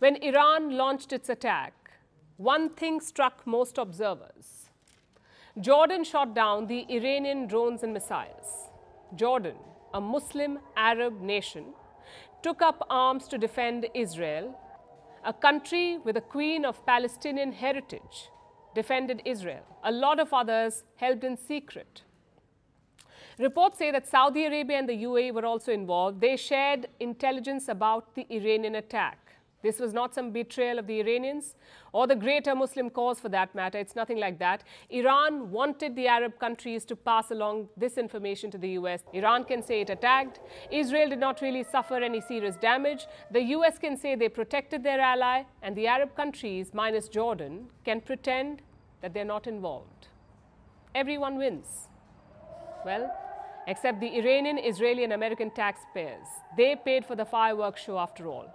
When Iran launched its attack, one thing struck most observers. Jordan shot down the Iranian drones and missiles. Jordan, a Muslim Arab nation, took up arms to defend Israel. A country with a queen of Palestinian heritage defended Israel. A lot of others helped in secret. Reports say that Saudi Arabia and the UAE were also involved. They shared intelligence about the Iranian attack. This was not some betrayal of the Iranians or the greater Muslim cause for that matter. It's nothing like that. Iran wanted the Arab countries to pass along this information to the US. Iran can say it attacked. Israel did not really suffer any serious damage. The US can say they protected their ally. And the Arab countries, minus Jordan, can pretend that they're not involved. Everyone wins. Well, except the Iranian, Israeli, and American taxpayers. They paid for the fireworks show after all.